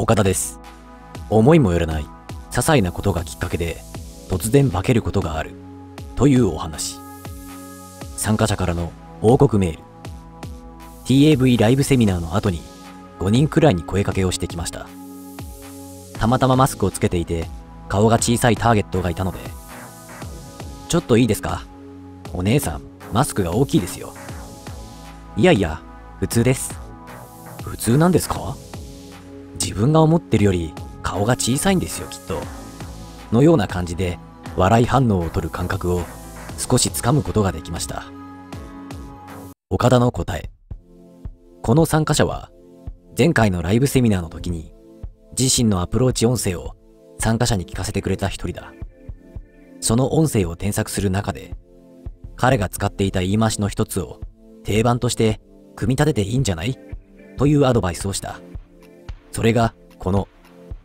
岡田です。思いもよらない、些細なことがきっかけで、突然化けることがある、というお話。参加者からの報告メール。TAV ライブセミナーの後に、5人くらいに声かけをしてきました。たまたまマスクをつけていて、顔が小さいターゲットがいたので、ちょっといいですか？お姉さん、マスクが大きいですよ。いやいや、普通です。普通なんですか？自分が思ってるより顔が小さいんですよ、きっと。のような感じで笑い反応を取る感覚を少しつかむことができました。岡田の答え。この参加者は前回のライブセミナーの時に自身のアプローチ音声を参加者に聞かせてくれた一人だ。その音声を添削する中で彼が使っていた言い回しの一つを定番として組み立てていいんじゃない？というアドバイスをした。それが、この、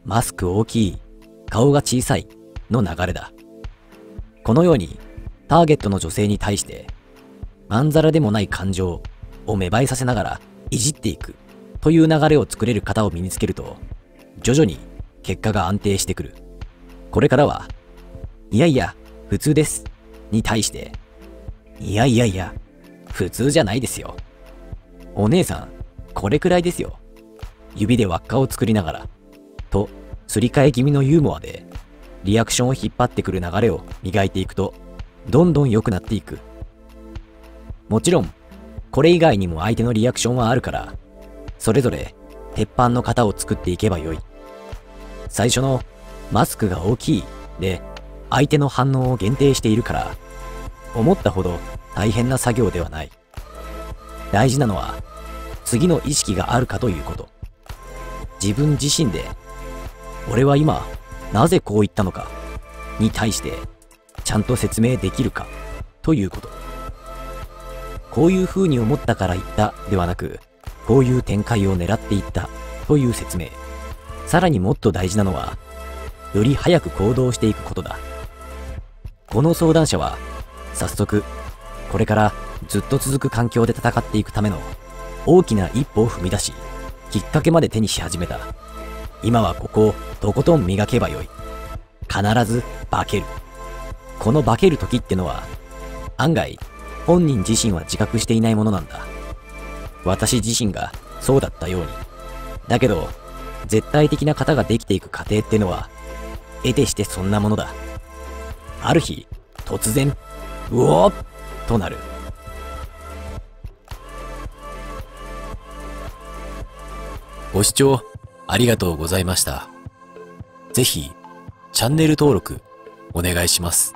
マスク大きい、顔が小さいの流れだ。このように、ターゲットの女性に対して、まんざらでもない感情を芽生えさせながらいじっていくという流れを作れる方を身につけると、徐々に結果が安定してくる。これからは、いやいや、普通です。に対して、いやいやいや、普通じゃないですよ。お姉さん、これくらいですよ。指で輪っかを作りながら、と、すり替え気味のユーモアで、リアクションを引っ張ってくる流れを磨いていくと、どんどん良くなっていく。もちろん、これ以外にも相手のリアクションはあるから、それぞれ、鉄板の型を作っていけばよい。最初の、マスクが大きい、で、相手の反応を限定しているから、思ったほど大変な作業ではない。大事なのは、次の意識があるかということ。自分自身で、俺は今、なぜこう言ったのか、に対して、ちゃんと説明できるか、ということ。こういう風に思ったから言ったではなく、こういう展開を狙っていった、という説明。さらにもっと大事なのは、より早く行動していくことだ。この相談者は、早速、これからずっと続く環境で戦っていくための大きな一歩を踏み出し、きっかけまで手にし始めた。今はここをとことん磨けばよい。必ず化ける。この化ける時ってのは、案外、本人自身は自覚していないものなんだ。私自身がそうだったように。だけど、絶対的な型ができていく過程ってのは、得てしてそんなものだ。ある日、突然、うおーっとなる。ご視聴ありがとうございました。ぜひ、チャンネル登録お願いします。